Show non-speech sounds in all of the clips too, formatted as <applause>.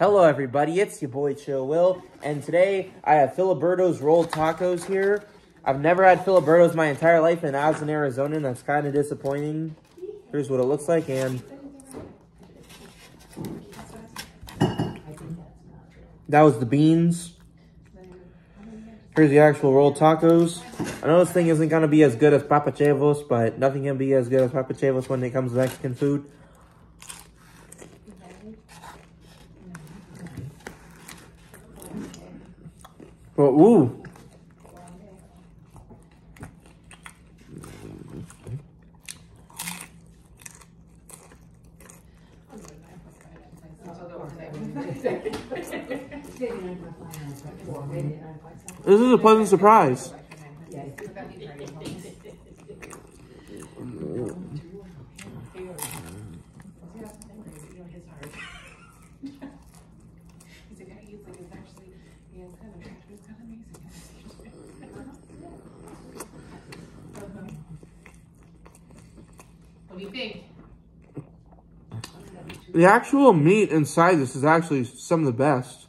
Hello, everybody. It's your boy Chill Will, and today I have Filiberto's rolled tacos here. I've never had Filiberto's my entire life, and I was in Arizona, and that's kind of disappointing. Here's what it looks like, and that was the beans. Here's the actual rolled tacos. I know this thing isn't gonna be as good as Papa Chavos, but nothing can be as good as Papa Chavos when it comes to Mexican food. But ooh. This is a pleasant surprise. What do you think? The actual meat inside this is actually some of the best.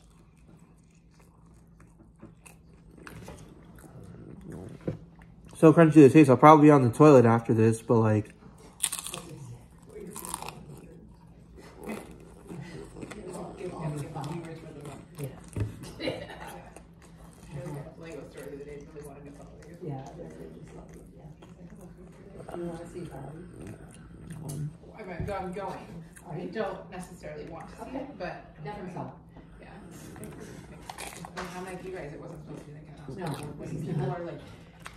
So crunchy to taste. I'll probably be on the toilet after this, but like, Lego <laughs> that's what you saw, yeah. You wanna see Barbie? I mean, I'm going. I don't necessarily want to see it, but. Never saw. Yeah. But I'm like you guys, it wasn't supposed to be that kind of. No. When people are like,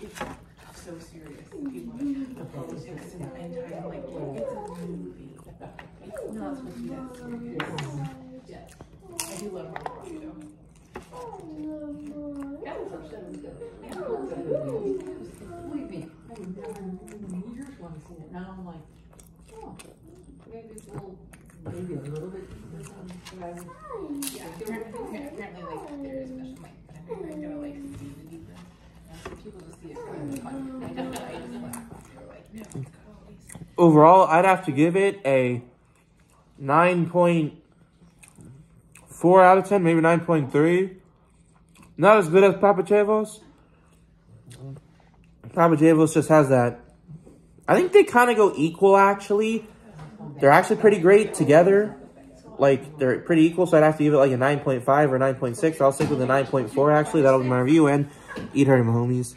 it's so serious. People are like, the politics and the end time, like, it's a movie. It's not supposed to be that serious. Yeah. I do love Margot Robbie though. Yeah, the first one was good. Yeah, it was a good movie. Believe me, I would never in years want to see it. Now I'm like, oh, Yeah, apparently, special like, but I'm gonna like people see it. I overall, I'd have to give it a 9.4 out of 10, maybe 9.3. Not as good as Papa Chavos. Papa Chavos just has that. I think they kind of go equal, actually. They're actually pretty great together. Like, they're pretty equal, so I'd have to give it like a 9.5 or 9.6. I'll stick with a 9.4, actually. That'll be my review, and eat her, my homies.